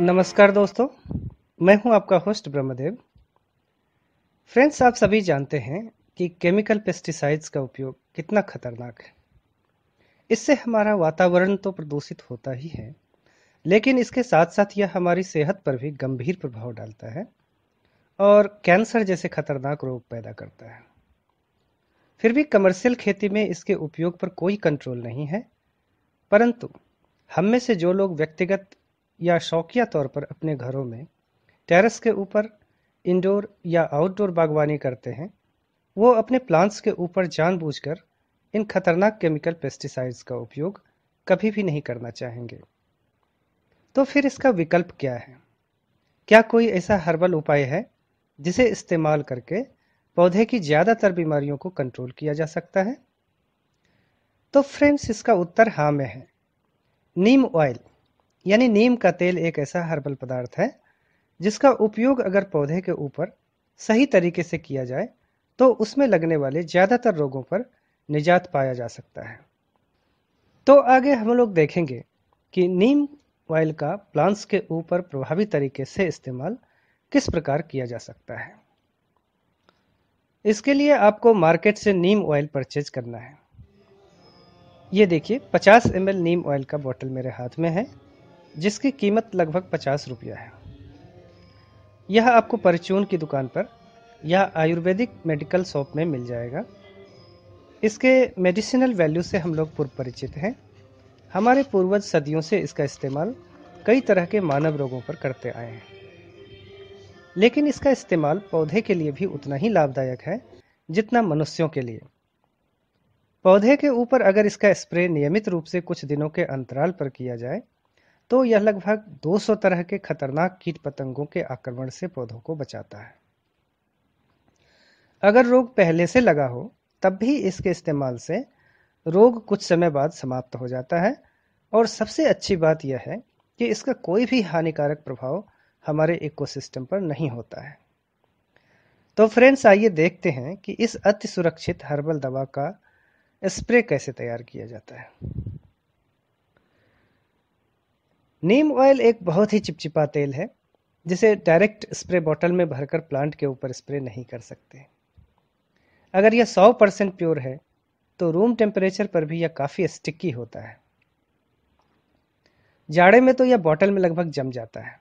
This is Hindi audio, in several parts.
नमस्कार दोस्तों, मैं हूँ आपका होस्ट ब्रह्मदेव। फ्रेंड्स आप सभी जानते हैं कि केमिकल पेस्टिसाइड्स का उपयोग कितना खतरनाक है। इससे हमारा वातावरण तो प्रदूषित होता ही है, लेकिन इसके साथ साथ यह हमारी सेहत पर भी गंभीर प्रभाव डालता है और कैंसर जैसे खतरनाक रोग पैदा करता है। फिर भी कमर्शियल खेती में इसके उपयोग पर कोई कंट्रोल नहीं है, परंतु हम में से जो लोग व्यक्तिगत या शौकिया तौर पर अपने घरों में टेरेस के ऊपर इंडोर या आउटडोर बागवानी करते हैं, वो अपने प्लांट्स के ऊपर जानबूझकर इन खतरनाक केमिकल पेस्टिसाइड्स का उपयोग कभी भी नहीं करना चाहेंगे। तो फिर इसका विकल्प क्या है? क्या कोई ऐसा हर्बल उपाय है जिसे इस्तेमाल करके पौधे की ज़्यादातर बीमारियों को कंट्रोल किया जा सकता है? तो फ्रेंड्स इसका उत्तर हाँ में है। नीम ऑयल यानी नीम का तेल एक ऐसा हर्बल पदार्थ है, जिसका उपयोग अगर पौधे के ऊपर सही तरीके से किया जाए तो उसमें लगने वाले ज़्यादातर रोगों पर निजात पाया जा सकता है। तो आगे हम लोग देखेंगे कि नीम ऑयल का प्लांट्स के ऊपर प्रभावी तरीके से इस्तेमाल किस प्रकार किया जा सकता है। इसके लिए आपको मार्केट से नीम ऑयल परचेज करना है। ये देखिए 50 एम नीम ऑयल का बोतल मेरे हाथ में है। जिसकी कीमत लगभग पचास रुपया है। यह आपको परचून की दुकान पर या आयुर्वेदिक मेडिकल शॉप में मिल जाएगा। इसके मेडिसिनल वैल्यू से हम लोग पूर्व परिचित हैं। हमारे पूर्वज सदियों से इसका इस्तेमाल कई तरह के मानव रोगों पर करते आए हैं। लेकिन इसका इस्तेमाल पौधे के लिए भी उतना ही लाभदायक है जितना मनुष्यों के लिए। पौधे के ऊपर अगर इसका स्प्रे नियमित रूप से कुछ दिनों के अंतराल पर किया जाए तो यह लगभग 200 तरह के खतरनाक कीट पतंगों के आक्रमण से पौधों को बचाता है। अगर रोग पहले से लगा हो, तब भी इसके इस्तेमाल से रोग कुछ समय बाद समाप्त हो जाता है। और सबसे अच्छी बात यह है कि इसका कोई भी हानिकारक प्रभाव हमारे इकोसिस्टम पर नहीं होता है। तो फ्रेंड्स, आइए देखते हैं कि इस अति सुरक्षित हर्बल दवा का स्प्रे कैसे तैयार किया जाता है। नीम ऑयल एक बहुत ही चिपचिपा तेल है, जिसे डायरेक्ट स्प्रे बॉटल में भरकर प्लांट के ऊपर स्प्रे नहीं कर सकते। अगर यह 100 परसेंट प्योर है तो रूम टेम्परेचर पर भी यह काफ़ी स्टिकी होता है। जाड़े में तो यह बॉटल में लगभग जम जाता है।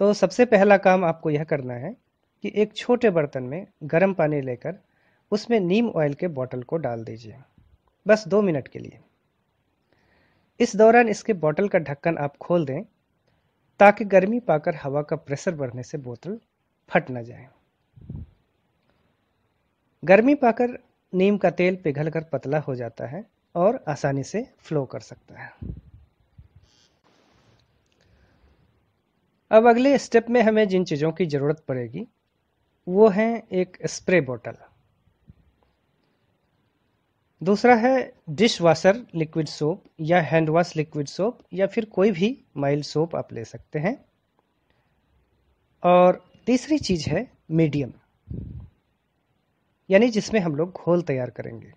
तो सबसे पहला काम आपको यह करना है कि एक छोटे बर्तन में गर्म पानी लेकर उसमें नीम ऑयल के बॉटल को डाल दीजिए। बस दो मिनट के लिए। इस दौरान इसके बोतल का ढक्कन आप खोल दें, ताकि गर्मी पाकर हवा का प्रेशर बढ़ने से बोतल फट ना जाए। गर्मी पाकर नीम का तेल पिघलकर पतला हो जाता है और आसानी से फ्लो कर सकता है। अब अगले स्टेप में हमें जिन चीज़ों की ज़रूरत पड़ेगी, वो है एक स्प्रे बोतल दूसरा है डिश वाशर लिक्विड सोप या हैंड वॉश लिक्विड सोप या फिर कोई भी माइल्ड सोप आप ले सकते हैं। और तीसरी चीज़ है मीडियम, यानी जिसमें हम लोग घोल तैयार करेंगे।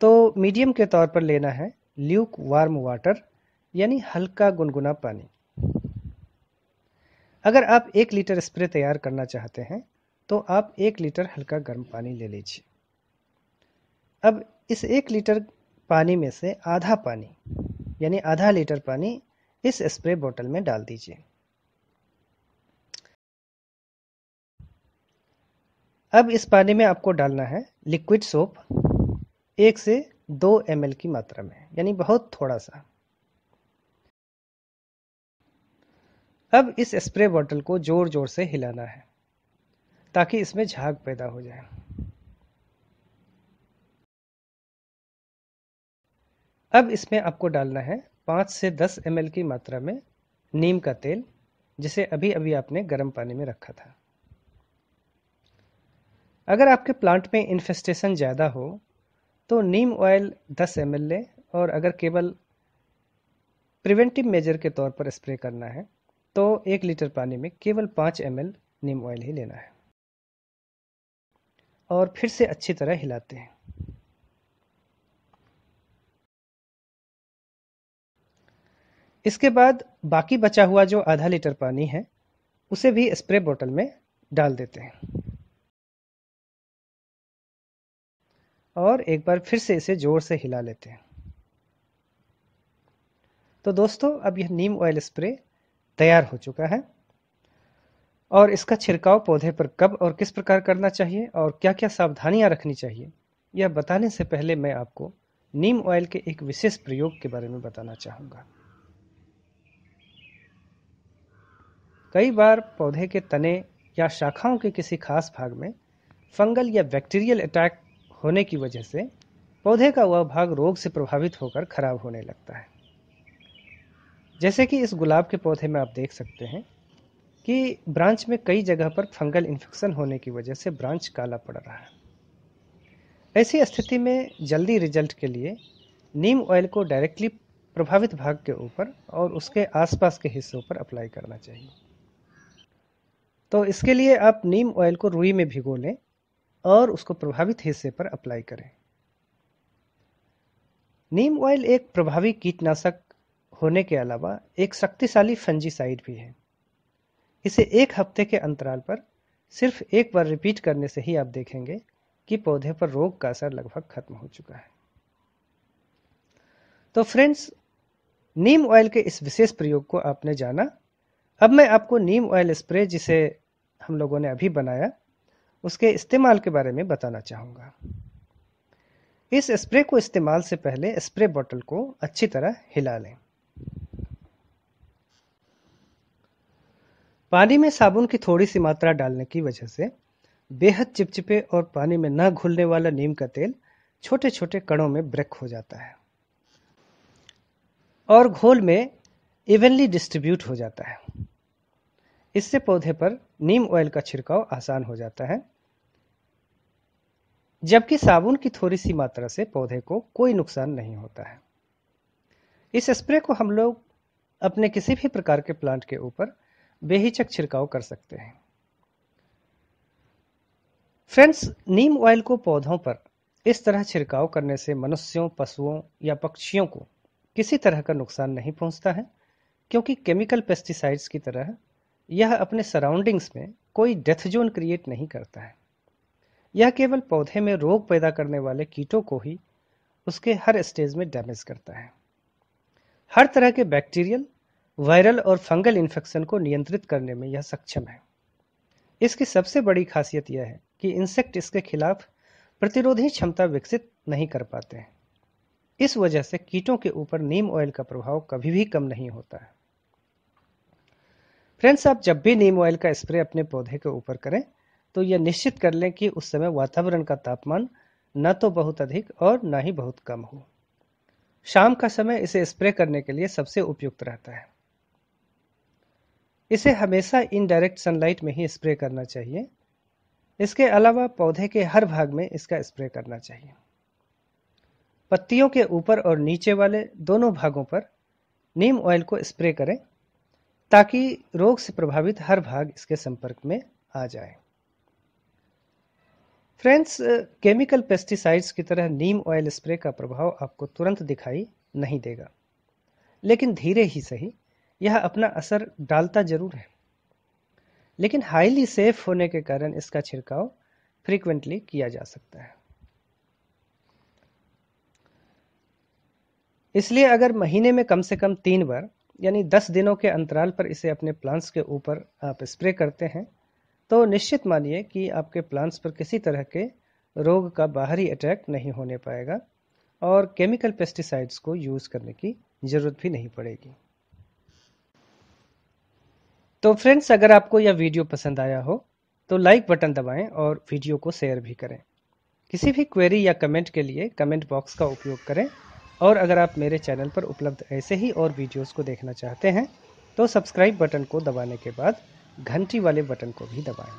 तो मीडियम के तौर पर लेना है ल्यूक वार्म वाटर, यानी हल्का गुनगुना पानी। अगर आप एक लीटर स्प्रे तैयार करना चाहते हैं तो आप एक लीटर हल्का गर्म पानी ले लीजिए। अब इस एक लीटर पानी में से आधा पानी, यानी आधा लीटर पानी इस स्प्रे बोतल में डाल दीजिए। अब इस पानी में आपको डालना है लिक्विड सोप एक से दो एमएल की मात्रा में, यानी बहुत थोड़ा सा। अब इस स्प्रे बॉटल को ज़ोर ज़ोर से हिलाना है, ताकि इसमें झाग पैदा हो जाए। अब इसमें आपको डालना है पाँच से दस एमएल की मात्रा में नीम का तेल, जिसे अभी अभी आपने गर्म पानी में रखा था। अगर आपके प्लांट में इन्फेस्टेशन ज़्यादा हो तो नीम ऑयल 10 एम लें और अगर केवल प्रिवेंटिव मेजर के तौर पर स्प्रे करना है तो एक लीटर पानी में केवल पाँच एम नीम ऑयल ही लेना है। और फिर से अच्छी तरह हिलाते हैं। इसके बाद बाकी बचा हुआ जो आधा लीटर पानी है, उसे भी स्प्रे बोतल में डाल देते हैं। और एक बार फिर से इसे ज़ोर से हिला लेते हैं। तो दोस्तों, अब यह नीम ऑयल स्प्रे तैयार हो चुका है। और इसका छिड़काव पौधे पर कब और किस प्रकार करना चाहिए और क्या क्या सावधानियाँ रखनी चाहिए, यह बताने से पहले मैं आपको नीम ऑयल के एक विशेष प्रयोग के बारे में बताना चाहूँगा। कई बार पौधे के तने या शाखाओं के किसी खास भाग में फंगल या बैक्टीरियल अटैक होने की वजह से पौधे का वह भाग रोग से प्रभावित होकर खराब होने लगता है। जैसे कि इस गुलाब के पौधे में आप देख सकते हैं कि ब्रांच में कई जगह पर फंगल इन्फेक्शन होने की वजह से ब्रांच काला पड़ रहा है। ऐसी स्थिति में जल्दी रिज़ल्ट के लिए नीम ऑयल को डायरेक्टली प्रभावित भाग के ऊपर और उसके आसपास के हिस्सों पर अप्लाई करना चाहिए। तो इसके लिए आप नीम ऑयल को रुई में भिगो लें और उसको प्रभावित हिस्से पर अप्लाई करें। नीम ऑयल एक प्रभावी कीटनाशक होने के अलावा एक शक्तिशाली फंजीसाइड भी है। इसे एक हफ़्ते के अंतराल पर सिर्फ़ एक बार रिपीट करने से ही आप देखेंगे कि पौधे पर रोग का असर लगभग खत्म हो चुका है। तो फ्रेंड्स नीम ऑयल के इस विशेष प्रयोग को आपने जाना। अब मैं आपको नीम ऑयल स्प्रे जिसे हम लोगों ने अभी बनाया, उसके इस्तेमाल के बारे में बताना चाहूँगा। इस स्प्रे को इस्तेमाल से पहले स्प्रे बॉटल को अच्छी तरह हिला लें। पानी में साबुन की थोड़ी सी मात्रा डालने की वजह से बेहद चिपचिपे और पानी में न घुलने वाला नीम का तेल छोटे छोटे कणों में ब्रेक हो जाता है और घोल में इवनली डिस्ट्रीब्यूट हो जाता है। इससे पौधे पर नीम ऑयल का छिड़काव आसान हो जाता है। जबकि साबुन की थोड़ी सी मात्रा से पौधे को कोई नुकसान नहीं होता है। इस स्प्रे को हम लोग अपने किसी भी प्रकार के प्लांट के ऊपर बेहिचक छिड़काव कर सकते हैं। फ्रेंड्स, नीम ऑयल को पौधों पर इस तरह छिड़काव करने से मनुष्यों, पशुओं या पक्षियों को किसी तरह का नुकसान नहीं पहुँचता है, क्योंकि केमिकल पेस्टिसाइड्स की तरह यह अपने सराउंडिंग्स में कोई डेथ जोन क्रिएट नहीं करता है। यह केवल पौधे में रोग पैदा करने वाले कीटों को ही उसके हर स्टेज में डैमेज करता है। हर तरह के बैक्टीरियल वायरल और फंगल इन्फेक्शन को नियंत्रित करने में यह सक्षम है। इसकी सबसे बड़ी खासियत यह है कि इंसेक्ट इसके खिलाफ प्रतिरोधी क्षमता विकसित नहीं कर पाते हैं। इस वजह से कीटों के ऊपर नीम ऑयल का प्रभाव कभी भी कम नहीं होता है। फ्रेंड्स आप जब भी नीम ऑयल का स्प्रे अपने पौधे के ऊपर करें तो यह निश्चित कर लें कि उस समय वातावरण का तापमान न तो बहुत अधिक और न ही बहुत कम हो। शाम का समय इसे स्प्रे करने के लिए सबसे उपयुक्त रहता है। इसे हमेशा इनडायरेक्ट सनलाइट में ही स्प्रे करना चाहिए। इसके अलावा पौधे के हर भाग में इसका स्प्रे करना चाहिए। पत्तियों के ऊपर और नीचे वाले दोनों भागों पर नीम ऑयल को स्प्रे करें। ताकि रोग से प्रभावित हर भाग इसके संपर्क में आ जाए। फ्रेंड्स, केमिकल पेस्टिसाइड्स की तरह नीम ऑयल स्प्रे का प्रभाव आपको तुरंत दिखाई नहीं देगा। लेकिन धीरे ही सही, यह अपना असर डालता ज़रूर है। लेकिन हाईली सेफ़ होने के कारण इसका छिड़काव फ्रीक्वेंटली किया जा सकता है। इसलिए अगर महीने में कम से कम तीन बार यानी 10 दिनों के अंतराल पर इसे अपने प्लांट्स के ऊपर आप स्प्रे करते हैं तो निश्चित मानिए कि आपके प्लांट्स पर किसी तरह के रोग का बाहरी अटैक नहीं होने पाएगा और केमिकल पेस्टिसाइड्स को यूज़ करने की ज़रूरत भी नहीं पड़ेगी। तो फ्रेंड्स अगर आपको यह वीडियो पसंद आया हो तो लाइक बटन दबाएँ और वीडियो को शेयर भी करें। किसी भी क्वेरी या कमेंट के लिए कमेंट बॉक्स का उपयोग करें और अगर आप मेरे चैनल पर उपलब्ध ऐसे ही और वीडियोस को देखना चाहते हैं तो सब्सक्राइब बटन को दबाने के बाद घंटी वाले बटन को भी दबाएँ।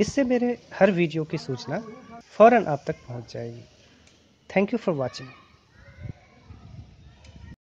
इससे मेरे हर वीडियो की सूचना फ़ौर आप तक पहुँच जाएगी। Thank you for watching